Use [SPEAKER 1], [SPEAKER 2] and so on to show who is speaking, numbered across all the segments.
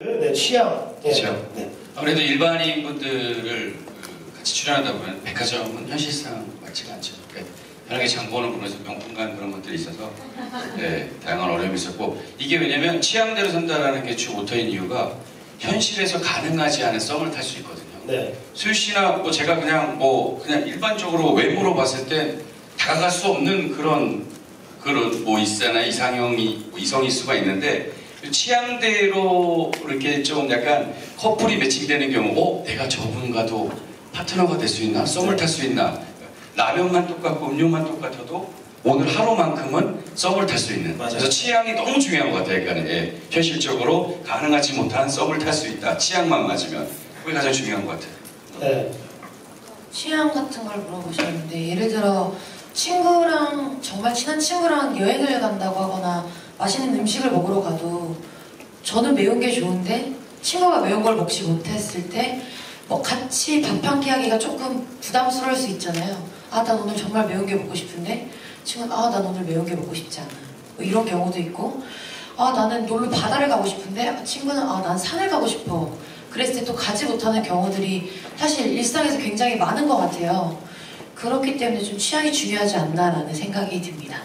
[SPEAKER 1] 네, 취향. 네.
[SPEAKER 2] 그렇죠.
[SPEAKER 1] 네.
[SPEAKER 2] 아무래도 일반인 분들을 그 같이 출연하다 보면 백화점은 현실상 맞지가 않죠. 편하게 장 보는 부분에서 명품관 그런 것들이 있어서 네, 다양한 어려움이 있었고 이게 왜냐면 취향대로 산다라는 게 주 모터인 이유가 현실에서 가능하지 않은 썸을 탈 수 있거든요.
[SPEAKER 1] 네.
[SPEAKER 2] 수유 씨나 뭐 제가 그냥 뭐 그냥 일반적으로 외모로 봤을 때 다가갈 수 없는 그런 그런 뭐 있잖아 이상형이 뭐 이성일 수가 있는데 취향대로 이렇게 좀 약간 커플이 매칭되는 경우 어 내가 저분과도 파트너가 될 수 있나? 썸을 탈 수 있나? 라면만 똑같고 음료만 똑같아도 오늘 하루만큼은 썸을 탈 수 있는.
[SPEAKER 1] 맞아요.
[SPEAKER 2] 그래서 취향이 너무 중요한 것 같아요 그러니까. 예, 현실적으로 가능하지 못한 썸을 탈 수 있다. 취향만 맞으면 그게 가장 중요한 것 같아요.
[SPEAKER 1] 네.
[SPEAKER 3] 취향 같은 걸 물어보셨는데 예를 들어 친구랑 정말 친한 친구랑 여행을 간다고 하거나 맛있는 음식을 먹으러 가도 저는 매운 게 좋은데 친구가 매운 걸 먹지 못했을 때 뭐 같이 밥 한 끼 하기가 조금 부담스러울 수 있잖아요. 아, 난 오늘 정말 매운 게 먹고 싶은데 친구는 아, 난 오늘 매운 게 먹고 싶지 않아. 뭐 이런 경우도 있고 아, 나는 놀러 바다를 가고 싶은데 아, 친구는 아, 난 산을 가고 싶어. 그랬을 때 또 가지 못하는 경우들이 사실 일상에서 굉장히 많은 것 같아요. 그렇기 때문에 좀 취향이 중요하지 않나라는 생각이 듭니다.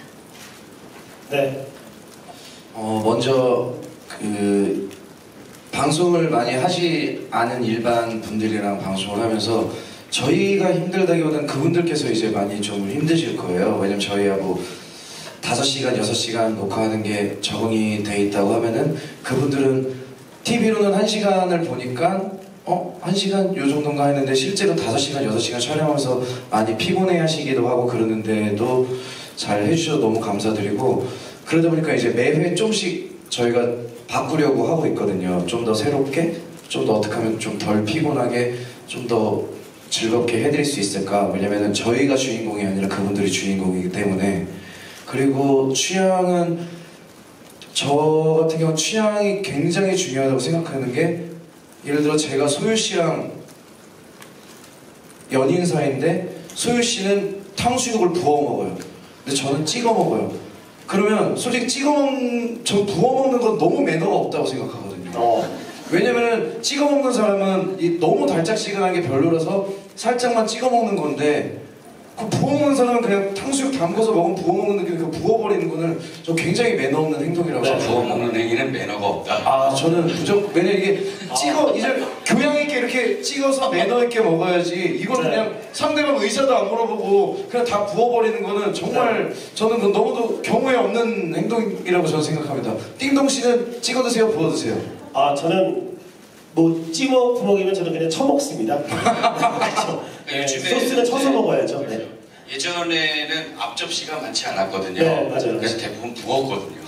[SPEAKER 1] 네.
[SPEAKER 4] 어, 먼저 그 방송을 많이 하지 않은 일반 분들이랑 방송을 하면서 저희가 힘들다기보다는 그분들께서 이제 많이 좀 힘드실 거예요. 왜냐면 저희야 뭐 5시간, 6시간 녹화하는 게 적응이 돼 있다고 하면은 그분들은 TV로는 1시간을 보니까 어? 1시간 요 정도인가 했는데 실제로 5시간, 6시간 촬영하면서 많이 피곤해 하시기도 하고 그러는데도 잘 해주셔서 너무 감사드리고 그러다 보니까 이제 매회 조금씩 저희가 바꾸려고 하고 있거든요. 좀 더 새롭게, 좀 더 어떻게 하면 좀 덜 피곤하게, 좀 더 즐겁게 해드릴 수 있을까? 왜냐면은 저희가 주인공이 아니라 그분들이 주인공이기 때문에. 그리고 취향은 저 같은 경우는 취향이 굉장히 중요하다고 생각하는 게 예를 들어 제가 소유 씨랑 연인 사이인데 소유 씨는 탕수육을 부어 먹어요. 근데 저는 찍어 먹어요. 그러면 솔직히 찍어 먹는 저 부어 먹는 건 너무 매너가 없다고 생각하거든요.
[SPEAKER 1] 어.
[SPEAKER 4] 왜냐면은 찍어 먹는 사람은 이 너무 달짝지근한 게 별로라서 살짝만 찍어 먹는 건데 그 부어 먹는 사람은 그냥 탕수육 담궈서 먹으면 부어 먹는 게그 부어버리는 거는 저 굉장히 매너 없는 행동이라고
[SPEAKER 1] 네.
[SPEAKER 2] 부어 먹는 행위는 매너가 없다
[SPEAKER 4] 아 저는 무조건 왜냐 이게 찍어 이제 교양 있게 이렇게 찍어서 매너 있게 먹어야지 이걸
[SPEAKER 1] 네.
[SPEAKER 4] 그냥 상대방 의사도 안 물어보고 그냥 다 부어버리는 거는 정말 저는 그 너무도 경우에 없는 행동이라고 저는 생각합니다. 띵동 씨는 찍어 드세요, 부어 드세요.
[SPEAKER 1] 아, 저는 뭐 찍어 부먹이면 저는 그냥 쳐먹습니다. 그렇죠. 네,
[SPEAKER 2] 요즘에
[SPEAKER 1] 소스는 쳐서
[SPEAKER 2] 네.
[SPEAKER 1] 먹어야죠. 네.
[SPEAKER 2] 예전에는 앞접시가 많지 않았거든요.
[SPEAKER 1] 네, 맞아요.
[SPEAKER 2] 그래서 대부분 부었거든요.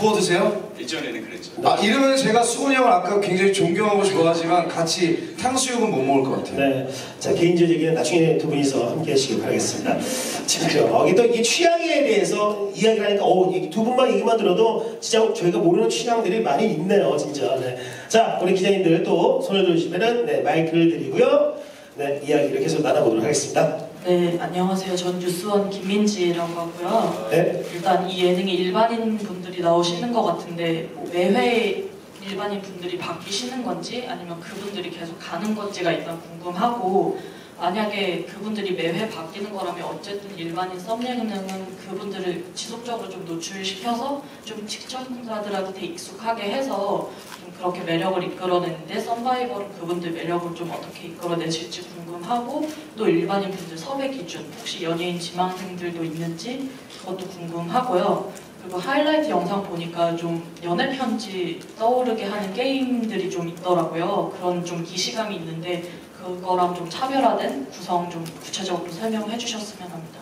[SPEAKER 4] 부어 드세요?
[SPEAKER 2] 예전에는 그랬죠.
[SPEAKER 4] 아 이러면 제가 수근이 형을 아까 굉장히 존경하고 좋아하지만 같이 탕수육은 못 먹을 것 같아요.
[SPEAKER 1] 네. 자, 개인적 얘기는 나중에 두 분이서 함께 하시길 바라겠습니다. 자, 어, 이게 또이 취향에 대해서 이야기를 하니까, 어, 이두 분만 얘기만 들어도 진짜 저희가 모르는 취향들이 많이 있네요, 진짜. 네. 자, 우리 기자님들 또 손을 들으시면은, 네, 마이크를 드리고요. 네, 이야기를 계속 나눠보도록 하겠습니다.
[SPEAKER 5] 네, 안녕하세요. 전 뉴스원 김민지라고 하고요.
[SPEAKER 1] 네.
[SPEAKER 5] 일단 이 예능에 일반인 분들이 나오시는 것 같은데 뭐 매회 일반인 분들이 바뀌시는 건지 아니면 그분들이 계속 가는 건지가 일단 궁금하고 만약에 그분들이 매회 바뀌는 거라면 어쨌든 일반인 썸 예능은 그분들을 지속적으로 좀 노출시켜서 좀 시청자들한테 익숙하게 해서 좀 그렇게 매력을 이끌어내는데 썸바이벌은 그분들 매력을 좀 어떻게 이끌어내실지 궁금하고 또 일반인 분들 섭외 기준 혹시 연예인 지망생들도 있는지 그것도 궁금하고요. 그리고 하이라이트 영상 보니까 좀 연애 편지 떠오르게 하는 게임들이 좀 있더라고요. 그런 좀 기시감이 있는데 그거랑 좀 차별화된 구성 좀 구체적으로 설명해 주셨으면 합니다.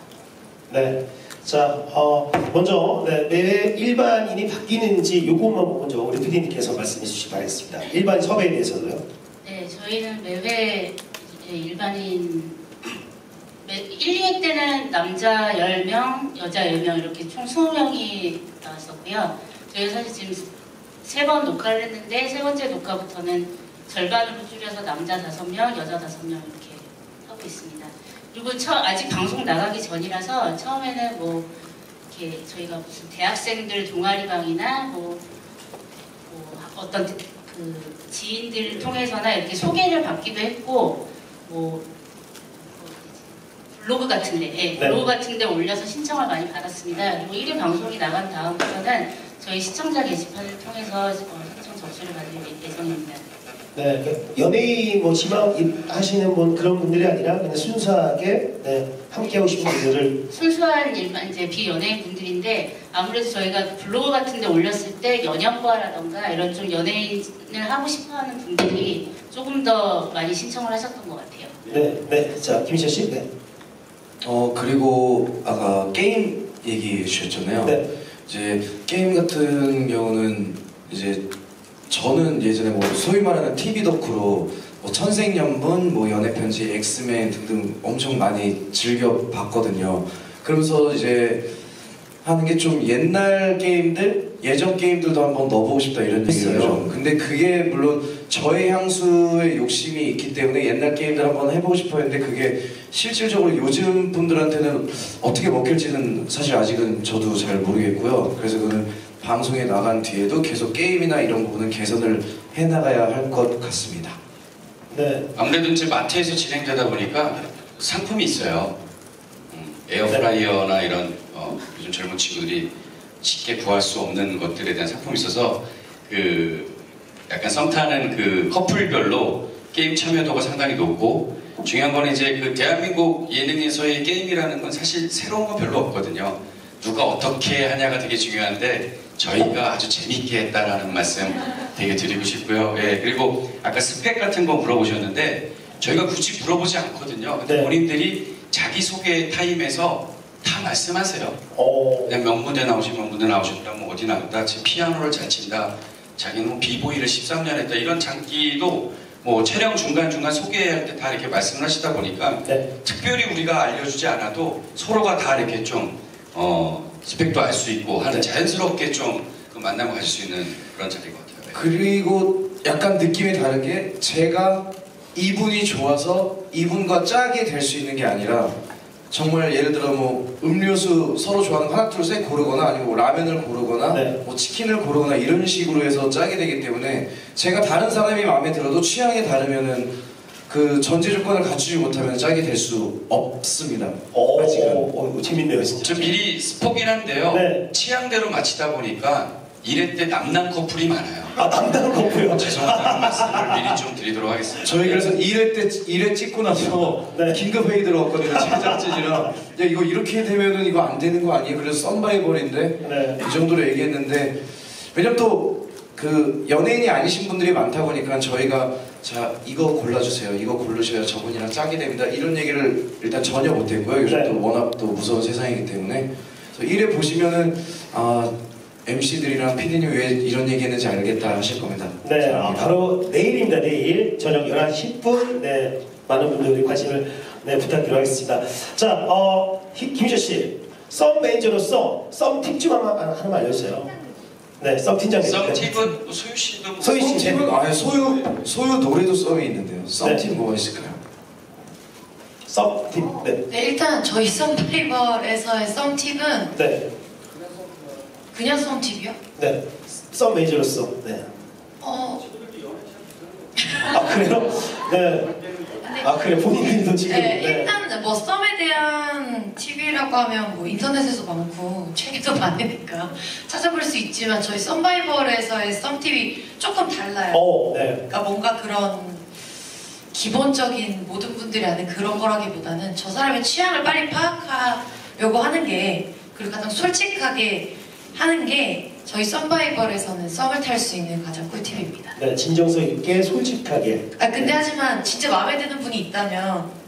[SPEAKER 1] 네. 자, 어, 먼저, 네, 매회 일반인이 바뀌는지 요것만 먼저 우리 PD님께서 말씀해 주시기 바라겠습니다. 일반 섭외에 대해서도요.
[SPEAKER 6] 네, 저희는 매회 일반인 매, 1, 2회 때는 남자 10명, 여자 10명 이렇게 총 20명이 나왔었고요. 저희가 사실 지금 세 번 녹화를 했는데 세 번째 녹화부터는 절반으로 줄여서 남자 5명, 여자 5명 이렇게 하고 있습니다. 그리고 처, 아직 방송 나가기 전이라서 처음에는 뭐 이렇게 저희가 무슨 대학생들 동아리방이나 뭐, 뭐 어떤 그 지인들 통해서나 이렇게 소개를 받기도 했고 뭐 블로그 같은데 예,
[SPEAKER 1] 네.
[SPEAKER 6] 블로그 같은데 올려서 신청을 많이 받았습니다. 그리고 1위 방송이 나간 다음부터는 저희 시청자 게시판을 통해서 어, 신청 접수를 받을 예정입니다.
[SPEAKER 1] 네, 그 연예인 뭐 지망 입- 하시는 분 그런 분들이 아니라 그냥 순수하게 네, 함께하고 싶은 분들을
[SPEAKER 6] 순수한 일반 이제 비연예인 분들인데 아무래도 저희가 블로그 같은데 올렸을 때 연예과라던가 이런 좀 연예인을 하고 싶어하는 분들이 조금 더 많이 신청을 하셨던 것 같아요.
[SPEAKER 1] 네, 네, 자 김희철 씨, 네,
[SPEAKER 4] 어 그리고 아까 게임 얘기해 주셨잖아요.
[SPEAKER 1] 네,
[SPEAKER 4] 이제 게임 같은 경우는 이제 저는 예전에 뭐 소위 말하는 TV 덕후로 뭐 천생연분, 뭐 연애편지, 엑스맨 등등 엄청 많이 즐겨 봤거든요. 그러면서 이제 하는 게 좀 옛날 게임들, 예전 게임들도 한번 넣어보고 싶다 이런. 좀. 근데 그게 물론 저의 향수의 욕심이 있기 때문에 옛날 게임들 한번 해보고 싶어 했는데 그게 실질적으로 요즘 분들한테는 어떻게 먹힐지는 사실 아직은 저도 잘 모르겠고요. 그래서 그는 방송에 나간 뒤에도 계속 게임이나 이런 부분은 개선을 해나가야 할 것 같습니다.
[SPEAKER 1] 네,
[SPEAKER 2] 아무래도 이제 마트에서 진행되다 보니까 상품이 있어요. 음, 에어프라이어나 이런 어, 요즘 젊은 친구들이 쉽게 구할 수 없는 것들에 대한 상품이 있어서 그 약간 썸 타는 그 커플별로 게임 참여도가 상당히 높고 중요한 건 이제 그 대한민국 예능에서의 게임이라는 건 사실 새로운 건 별로 없거든요. 누가 어떻게 하냐가 되게 중요한데 저희가 아주 재밌게 했다라는 말씀 되게 드리고 싶고요. 예, 그리고 아까 스펙 같은 거 물어보셨는데 저희가 굳이 물어보지 않거든요. 근데
[SPEAKER 1] 네.
[SPEAKER 2] 본인들이 자기소개 타임에서 다 말씀하세요.
[SPEAKER 1] 어,
[SPEAKER 2] 그냥 명문대 나오신 명문대 나오셨다 뭐 어디 나왔다 지금 피아노를 잘 친다 자기는 뭐 비보이를 13년 했다 이런 장기도 뭐 촬영 중간중간 소개할 때 다 이렇게 말씀을 하시다 보니까
[SPEAKER 1] 네,
[SPEAKER 2] 특별히 우리가 알려주지 않아도 서로가 다 이렇게 좀 어, 스펙도 알 수 있고 하는 자연스럽게 좀 그 만남을 가질 수 있는 그런 자리인 것 같아요. 네.
[SPEAKER 4] 그리고 약간 느낌이 다른 게 제가 이분이 좋아서 이분과 짝이 될 수 있는 게 아니라 정말 예를 들어 뭐 음료수 서로 좋아하는 거 하나 둘셋 고르거나 아니면 뭐 라면을 고르거나
[SPEAKER 1] 네.
[SPEAKER 4] 뭐 치킨을 고르거나 이런 식으로 해서 짝이 되기 때문에 제가 다른 사람이 마음에 들어도 취향이 다르면은 그 전제 조건을 갖추지 못하면 짝이 될 수 없습니다.
[SPEAKER 1] 어,
[SPEAKER 4] 아직은.
[SPEAKER 1] 어, 어, 재밌네요, 진짜.
[SPEAKER 2] 좀 미리 스포긴 한데요.
[SPEAKER 1] 네.
[SPEAKER 2] 취향대로 맞히다 보니까 이래 때 남남 커플이 많아요.
[SPEAKER 1] 아, 남다른 거고요.
[SPEAKER 2] 죄송하다는 말씀을 미리 좀 드리도록 하겠습니다.
[SPEAKER 4] 저희 그래서 1회 때 1회 찍고 나서
[SPEAKER 1] 네.
[SPEAKER 4] 긴급 회의 들어왔거든요 제작진이랑 야 이거 이렇게 되면은 이거 안 되는 거 아니에요? 그래서 썬바이벌인데
[SPEAKER 1] 네,
[SPEAKER 4] 이 정도로 얘기했는데 왜냐면 또 그 연예인이 아니신 분들이 많다 보니까 저희가 자 이거 골라주세요 이거 고르셔야 저분이랑 짝이 됩니다 이런 얘기를 일단 전혀 못했고요 요즘
[SPEAKER 1] 네.
[SPEAKER 4] 또 워낙 또 무서운 세상이기 때문에 그래서 1회 보시면은 아 MC들이랑 PD님 왜 이런 얘기 했는지 알겠다 하실 겁니다
[SPEAKER 1] 네, 아, 바로 내일입니다. 내일 저녁 11시 10분. 네, 많은 분들이 관심을 네, 부탁드리겠습니다. 자, 어, 희- 김희철 씨, 썸 매니저로서 썸 팁 좀 하나, 하나만 알려주세요. 네, 썸 팀장님.
[SPEAKER 2] 썸팁은 뭐 소유 씨도 뭐
[SPEAKER 1] 소유 씨.
[SPEAKER 4] 썸팁은 아예 소유 소유 노래도 썸이 있는데요. 썸팁
[SPEAKER 1] 네.
[SPEAKER 4] 뭐가 있을까요?
[SPEAKER 1] 썸 팁. 네,
[SPEAKER 3] 네, 일단 저희 썸파이벌에서의 썸팁은
[SPEAKER 1] 네,
[SPEAKER 3] 그냥 썸팁이요?
[SPEAKER 1] 네. 썸 매니저로서. 네.
[SPEAKER 3] 어,
[SPEAKER 1] 아, 그래요? 네. 아, 그래. 본인들도 지금.
[SPEAKER 3] 네,
[SPEAKER 1] 네.
[SPEAKER 3] 일단 뭐 썸에 대한 팁이라고 하면 뭐 인터넷에도 많고 책도 많으니까 찾아볼 수 있지만 저희 썸바이벌에서의 썸팁이 조금 달라요.
[SPEAKER 1] 어, 네.
[SPEAKER 3] 그러니까 뭔가 그런 기본적인 모든 분들이 아는 그런 거라기보다는 저 사람의 취향을 빨리 파악하려고 하는 게 그리고 가장 솔직하게 하는 게 저희 썸바이벌에서는 썸을 탈 수 있는 가장 꿀팁입니다.
[SPEAKER 1] 네, 진정성 있게 솔직하게.
[SPEAKER 3] 아 근데 하지만 진짜 마음에 드는 분이 있다면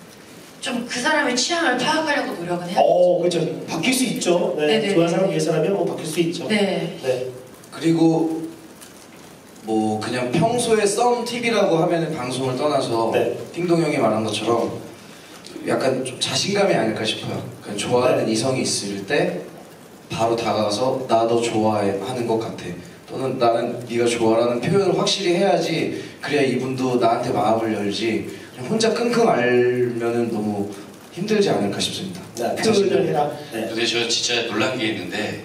[SPEAKER 3] 좀 그 사람의 취향을 파악하려고 노력은 해요.
[SPEAKER 1] 어, 그렇죠. 바뀔 수 있죠. 네,
[SPEAKER 3] 네네네.
[SPEAKER 1] 좋아하는 사람 위해서라면 뭐 바뀔 수 있죠.
[SPEAKER 3] 네.
[SPEAKER 1] 네.
[SPEAKER 4] 그리고 뭐 그냥 평소에 썸 팁이라고 하면은 방송을 떠나서
[SPEAKER 1] 네.
[SPEAKER 4] 띵동 형이 말한 것처럼 약간 좀 자신감이 아닐까 싶어요. 그냥 좋아하는
[SPEAKER 1] 네.
[SPEAKER 4] 이성이 있을 때 바로 다가가서 나 너 좋아해 하는 것 같아. 또는 나는 네가 좋아라는 표현을 확실히 해야지 그래야 이분도 나한테 마음을 열지. 혼자 끙끙 앓면은 너무 힘들지 않을까 싶습니다.
[SPEAKER 1] 네, 표현을 해라. 네.
[SPEAKER 2] 근데 저 진짜 놀란 게 있는데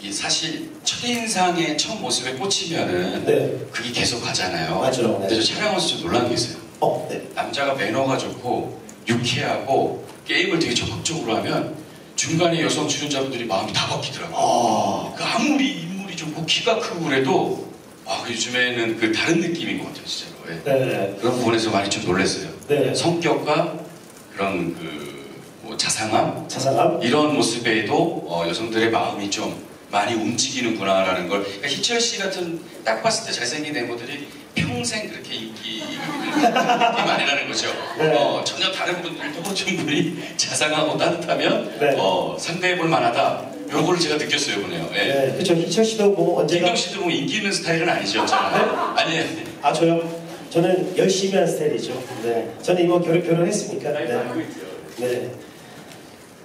[SPEAKER 2] 이 사실 첫인상의 첫 모습에 꽂히면은
[SPEAKER 1] 네.
[SPEAKER 2] 그게 계속 가잖아요.
[SPEAKER 1] 맞죠. 네.
[SPEAKER 2] 근데 저 촬영하면서 좀 놀란 게 있어요.
[SPEAKER 1] 어, 네.
[SPEAKER 2] 남자가 매너가 좋고 유쾌하고 게임을 되게 적극적으로 하면 중간에 여성 출연자분들이 마음이 다 바뀌더라고요.
[SPEAKER 1] 아,
[SPEAKER 2] 그 아무리 인물이 좋고 키가 크고 그래도 아, 그 요즘에는 그 다른 느낌인 것 같아요, 진짜 로. 예.
[SPEAKER 1] 네.
[SPEAKER 2] 그런 부분에서 많이 좀 놀랐어요.
[SPEAKER 1] 네.
[SPEAKER 2] 성격과 그런 그 뭐 자상함
[SPEAKER 1] 자상함.
[SPEAKER 2] 이런 모습에도 어, 여성들의 마음이 좀 많이 움직이는구나라는 걸 그러니까 희철 씨 같은 딱 봤을 때 잘생긴 애모들이 평생 그렇게 인기 느낌 아니라는 거죠.
[SPEAKER 1] 네.
[SPEAKER 2] 어, 전혀 다른 분들도 충분히 자상하고 따뜻하면
[SPEAKER 1] 네.
[SPEAKER 2] 어, 상대해 볼 만하다. 걸 제가 느꼈어요, 이번에요. 예.
[SPEAKER 1] 네. 그렇죠. 희철 씨도 뭐 언제나
[SPEAKER 2] 김경 씨도 뭐 인기 있는 스타일은 아니셨잖아요. 아니,
[SPEAKER 1] 아 저요? 저는 열심히 한 스타일이죠. 네. 저는 이번 결혼 결혼했으니까. 네. 네.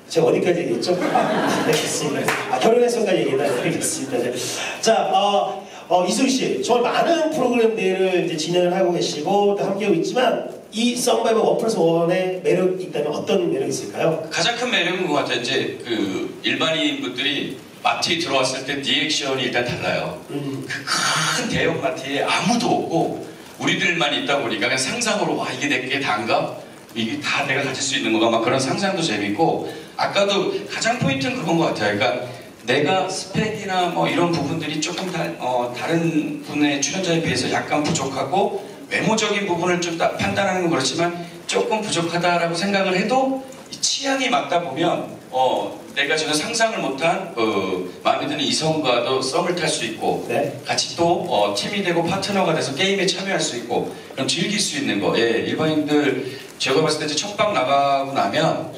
[SPEAKER 1] 제가 어디까지 얘기했죠? 아, 알겠습니다. 아, 결혼했어까지 얘기는 알겠습니다. 네. 자, 어, 어, 이수희 씨, 정말 많은 프로그램들을 이제 진행을 하고 계시고 또 함께하고 있지만 이 썸바이버 원 플러스 원의 매력이 있다면 어떤 매력이 있을까요?
[SPEAKER 2] 가장 큰 매력인 것 같아요. 이제 그 일반인 분들이 마트에 들어왔을 때 리액션이 일단 달라요.
[SPEAKER 1] 음,
[SPEAKER 2] 그큰 대형 마트에 아무도 없고 우리들만 있다 보니까 상상으로 와 이게 내게 단가? 이게 다 내가 가질 수 있는 건가? 막 그런 상상도 재밌고 아까도 가장 포인트는 그건 것 같아요. 그러니까 내가 스펙이나 뭐 이런 부분들이 조금 다, 어, 다른 분의 출연자에 비해서 약간 부족하고 외모적인 부분을 좀 다- 판단하는 건 그렇지만 조금 부족하다라고 생각을 해도 이 취향이 맞다 보면 어, 내가 전혀 상상을 못한 그 마음에 드는 이성과도 썸을 탈 수 있고
[SPEAKER 1] 네.
[SPEAKER 2] 같이 또 어, 팀이 되고 파트너가 돼서 게임에 참여할 수 있고 그럼 즐길 수 있는 거. 예, 일반인들 제가 봤을 때 이제 첫방 나가고 나면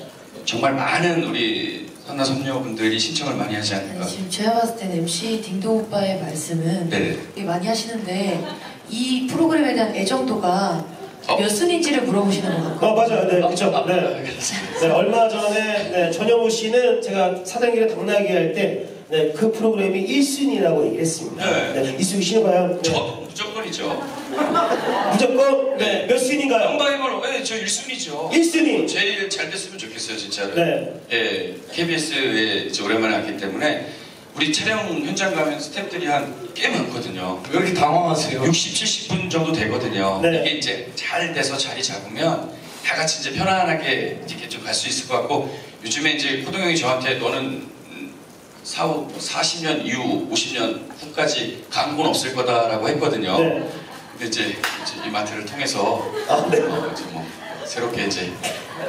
[SPEAKER 2] 정말 많은 우리 선나 선녀분들이 신청을 많이 하지 않을까.
[SPEAKER 3] 아니, 지금 제가 봤을 땐 MC 딩동 오빠의 말씀은
[SPEAKER 2] 네.
[SPEAKER 3] 많이 하시는데 이 프로그램에 대한 애정도가
[SPEAKER 2] 어?
[SPEAKER 3] 몇 순인지를 물어보시는 것 같고
[SPEAKER 1] 어, 맞아요. 네, 그렇죠.
[SPEAKER 2] 아,
[SPEAKER 1] 네. 네, 얼마 전에 네, 전영우 씨는 제가 사단계를 당나게 할때 네, 그 프로그램이 1순위라고 얘기를 했습니다.
[SPEAKER 2] 네.
[SPEAKER 1] 네, 이수기 씨는 과연 네,
[SPEAKER 2] 저도 무조건이죠.
[SPEAKER 1] 무조건 네, 몇 순위인가요?
[SPEAKER 2] 영바이벌, 예, 저 1순위죠.
[SPEAKER 1] 1순위.
[SPEAKER 2] 제일 잘 됐으면 좋겠어요, 진짜로.
[SPEAKER 1] 네.
[SPEAKER 2] 예, KBS에 이제 오랜만에 왔기 때문에 우리 촬영 현장 가면 스태프들이 한 꽤 많거든요.
[SPEAKER 4] 왜 이렇게 당황하세요?
[SPEAKER 2] 60, 70분 정도 되거든요.
[SPEAKER 1] 네.
[SPEAKER 2] 이게 이제 잘 돼서 자리 잡으면 다 같이 이제 편안하게 이렇게 좀 갈 수 있을 것 같고 요즘에 이제 호동 형이 저한테 너는 음, 사후 40년 이후 50년 후까지 광고는 없을 거다라고 했거든요.
[SPEAKER 1] 네.
[SPEAKER 2] 근데 이제, 이제 이 마트를 통해서
[SPEAKER 1] 아, 네.
[SPEAKER 2] 어, 뭐 새롭게 이제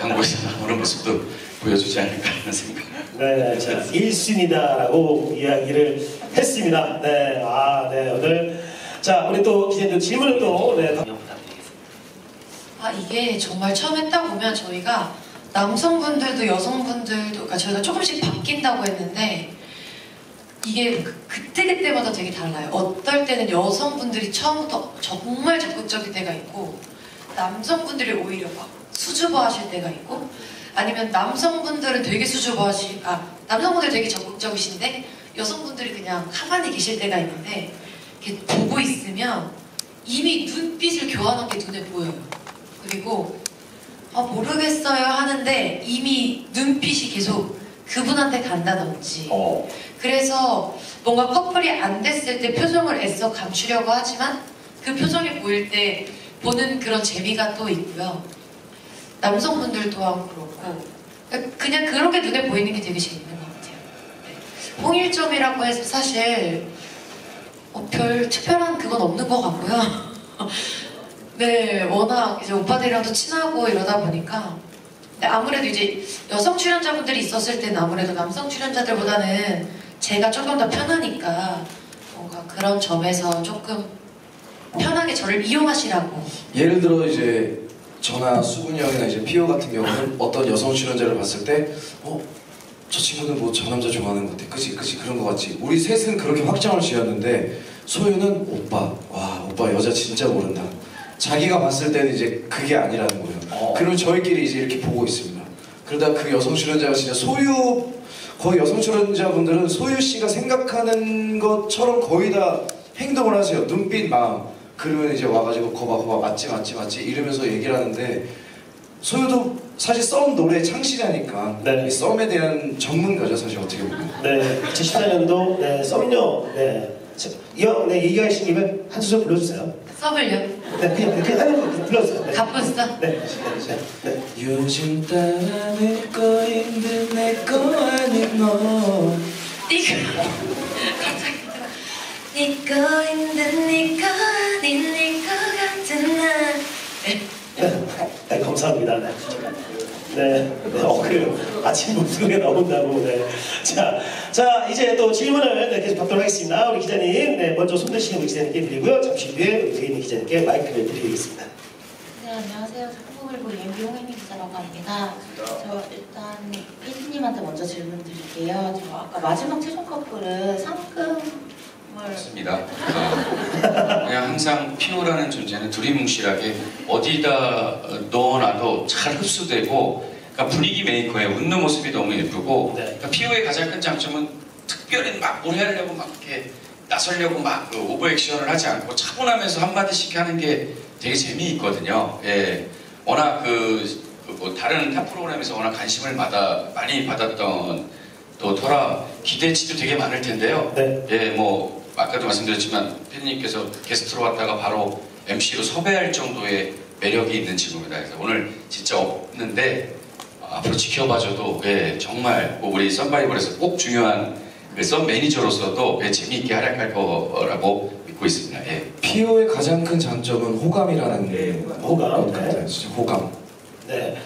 [SPEAKER 2] 광고에서 나오는 모습도 보여주지 않을까 하는 생각.
[SPEAKER 1] 네, 자, 1순위다라고 이야기를 했습니다. 네, 아, 네, 오늘. 자, 우리 또 기자님들 질문을 또, 네,
[SPEAKER 3] 아 이게 정말 처음 했다 보면 저희가 남성분들도 여성분들도 그러니까 저희가 조금씩 바뀐다고 했는데 이게 그- 그때그때마다 되게 달라요. 어떨 때는 여성분들이 처음부터 정말 적극적일 때가 있고 남성분들이 오히려 막 수줍어 하실 때가 있고 아니면 남성분들은 되게 수줍어 하시 아 남성분들 되게 적극적이신데 여성분들이 그냥 가만히 계실 때가 있는데 이렇게 보고 있으면 이미 눈빛을 교환한 게 눈에 보여요. 그리고 아 모르겠어요 하는데 이미 눈빛이 계속 그분한테 간다든지
[SPEAKER 1] 어,
[SPEAKER 3] 그래서 뭔가 커플이 안 됐을 때 표정을 애써 감추려고 하지만 그 표정이 보일 때 보는 그런 재미가 또 있고요. 남성분들 또한 그렇고 그러니까 그냥 그런 게 눈에 보이는 게 되게 재밌는 것 같아요. 네. 홍일점이라고 해서 사실 어, 별 특별한 그건 없는 것 같고요. 네, 워낙 이제 오빠들이랑도 친하고 이러다 보니까 아무래도 이제 여성 출연자분들이 있었을 때는 아무래도 남성 출연자들보다는 제가 조금 더 편하니까 뭔가 그런 점에서 조금 편하게 저를 이용하시라고
[SPEAKER 4] 예를 들어 이제 저나 수근이 형이나 이제 피오 같은 경우는 어떤 여성 출연자를 봤을 때 어? 저 친구는 뭐 저 남자 좋아하는 것 같아. 그지 그지 그런 것 같지. 우리 셋은 그렇게 확정을 지었는데 소유는 오빠. 와 오빠 여자 진짜 모른다. 자기가 봤을 때는 이제 그게 아니라는 거예요.
[SPEAKER 1] 어.
[SPEAKER 4] 그러면 저희끼리 이제 이렇게 보고 있습니다. 그러다 그 여성 출연자가 진짜 소유 거의 여성 출연자분들은 소유 씨가 생각하는 것처럼 거의 다 행동을 하세요. 눈빛 마음 그러면 이제 와가지고 거봐 거봐 맞지 맞지 맞지 이러면서 얘기를 하는데 소유도 사실 썸 노래 창시자니까
[SPEAKER 1] 네.
[SPEAKER 4] 이 썸에 대한 전문가죠 사실 어떻게 보면.
[SPEAKER 1] 네, 2014년도 네, 썸녀 네. 자, 이왕 네, 얘기하신 김에 한 소절 불러주세요.
[SPEAKER 3] 썸을요?
[SPEAKER 1] 네, 그냥 그냥 하는 거 불러주세요. 네.
[SPEAKER 3] 가쁘스다.
[SPEAKER 1] 네, 네, 네.
[SPEAKER 4] 요즘 따라 내거 힘든 내거 아닌 너.
[SPEAKER 3] 니가 갑자기 니꺼 힘든 니꺼 아닌 니꺼 같은 날 네.
[SPEAKER 1] 네, 네, 감사합니다. 네. 네, 네, 어, 그 아침 목소리가 나온다고. 네. 자, 자, 이제 또 질문을 네, 계속 받도록 하겠습니다. 우리 기자님, 네, 먼저 손 드시는 우리 기자님께 드리고요. 잠시 후에 우리 대인 기자님께 마이크를 드리겠습니다.
[SPEAKER 7] 네, 안녕하세요. 한국일보 EMB 홍혜미 기자라고 합니다. 저 일단 피디님한테 먼저 질문 드릴게요. 저 아까 마지막 최종 커플은 상금을
[SPEAKER 2] 맞습니다. 어, 그냥 항상 피오라는 존재는 두리뭉실하게 어디다 넣어놔도 잘 흡수되고 그러니까 분위기 메이커예요. 웃는 모습이 너무 예쁘고
[SPEAKER 1] 네.
[SPEAKER 2] 그러니까 피오의 가장 큰 장점은 특별히 막 노래하려고 막 이렇게 나서려고 막 그 오버 액션을 하지 않고 차분하면서 한마디씩 하는 게 되게 재미있거든요. 예. 워낙 그, 그 뭐 다른 top 프로그램에서 워낙 관심을 받아, 많이 받았던 또 터라 기대치도 되게 많을 텐데요.
[SPEAKER 1] 네.
[SPEAKER 2] 예, 뭐 아까도 말씀드렸지만 피디님께서 게스트로 왔다가 바로 MC로 섭외할 정도의 매력이 있는 친구입니다. 그래서 오늘 진짜 없는데 어, 앞으로 지켜봐줘도 예, 정말 뭐 우리 썸바이벌에서 꼭 중요한 그 썸 매니저로서도 예, 재미있게 활약할 거라고 믿고 있습니다. 예.
[SPEAKER 4] 피오의 가장 큰 장점은 호감이라는
[SPEAKER 1] 호감,
[SPEAKER 4] 것 같아요. 진짜 호감.
[SPEAKER 1] 네.